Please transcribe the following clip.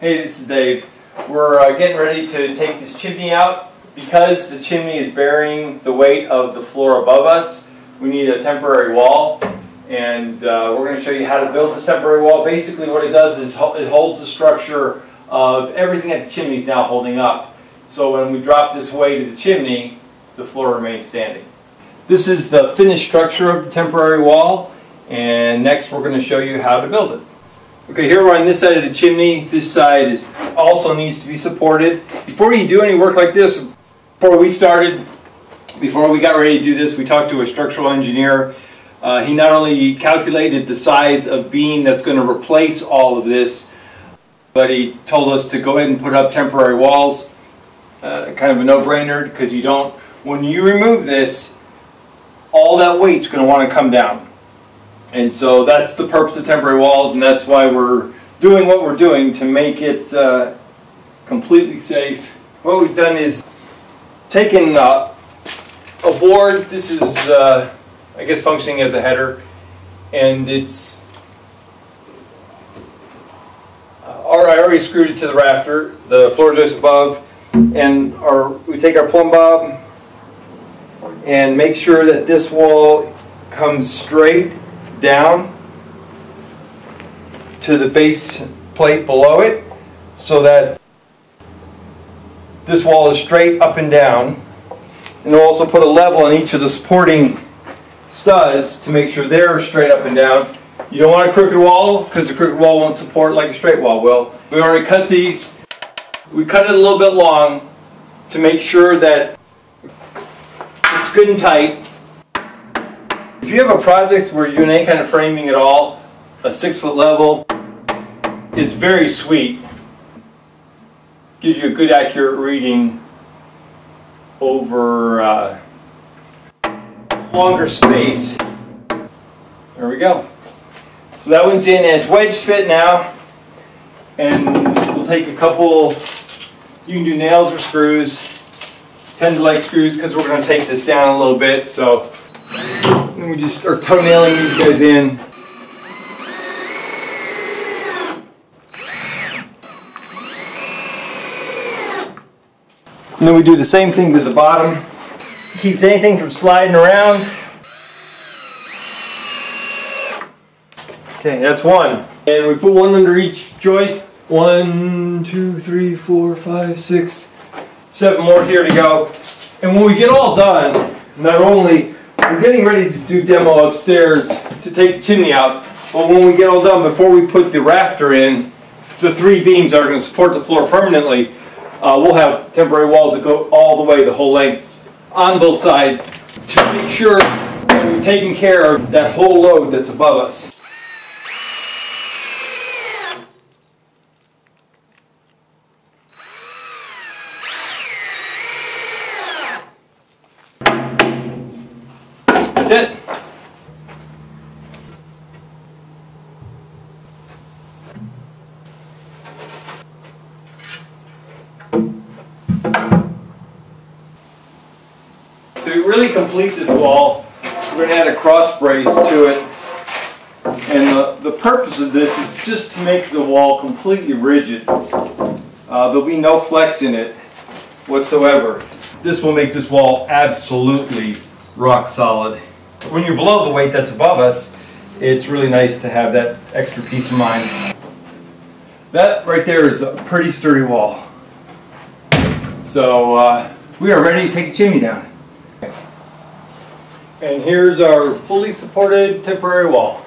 Hey, this is Dave. We're uh, getting ready to take this chimney out. Because the chimney is bearing the weight of the floor above us, we need a temporary wall. And uh, we're going to show you how to build this temporary wall. Basically what it does is it holds the structure of everything that the chimney is now holding up. So when we drop this weight to the chimney, the floor remains standing. This is the finished structure of the temporary wall. And next we're going to show you how to build it. Okay, here we're on this side of the chimney. This side is also needs to be supported. Before you do any work like this, before we started, before we got ready to do this, we talked to a structural engineer. Uh, he not only calculated the size of beam that's going to replace all of this, but he told us to go ahead and put up temporary walls. Uh, kind of a no-brainer because you don't, when you remove this, all that weight's going to want to come down. And so that's the purpose of temporary walls, and that's why we're doing what we're doing to make it uh, completely safe. What we've done is taken uh, a board. This is, uh, I guess, functioning as a header, and it's. Uh, I already screwed it to the rafter, the floor joist above, and our, we take our plumb bob and make sure that this wall comes straight down to the base plate below it so that this wall is straight up and down. And we'll also put a level on each of the supporting studs to make sure they're straight up and down. You don't want a crooked wall because the crooked wall won't support like a straight wall will. We already cut these. We cut it a little bit long to make sure that it's good and tight if you have a project where you're doing any kind of framing at all, a six foot level is very sweet. Gives you a good accurate reading over uh, longer space. There we go. So that one's in and it's wedge fit now. And we'll take a couple, you can do nails or screws, tend to like screws because we're going to take this down a little bit. So and we just are toenailing these guys in. And then we do the same thing to the bottom. Keeps anything from sliding around. Okay, that's one. And we put one under each joist. One, two, three, four, five, six, seven more here to go. And when we get all done, not only we're getting ready to do demo upstairs to take the chimney out, but when we get all done, before we put the rafter in, the three beams are going to support the floor permanently. Uh, we'll have temporary walls that go all the way the whole length on both sides to make sure that we've taken care of that whole load that's above us. That's it. To really complete this wall, we're going to add a cross brace to it. And the, the purpose of this is just to make the wall completely rigid. Uh, there'll be no flex in it whatsoever. This will make this wall absolutely rock solid when you're below the weight that's above us, it's really nice to have that extra peace of mind. That right there is a pretty sturdy wall. So uh, we are ready to take the chimney down. And here's our fully supported temporary wall.